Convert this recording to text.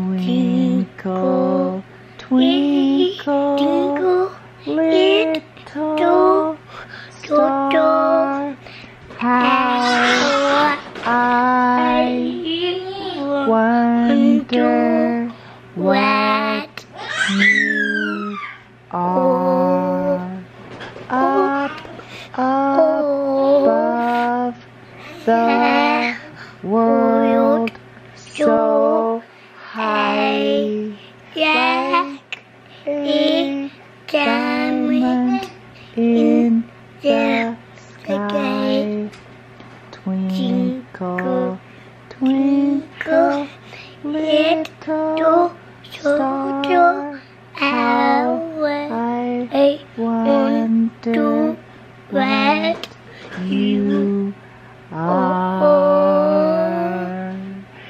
Twinkle, twinkle, twinkle little star, how I wonder what you are. Up above the world so yak is coming in the sky. Twinkle, twinkle, little star, I wonder what you